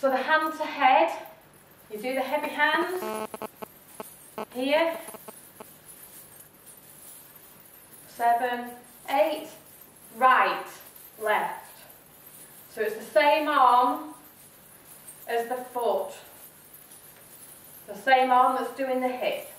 So the hand to head, you do the heavy hand here. Seven, eight, right, left. So it's the same arm as the foot. The same arm that's doing the hip.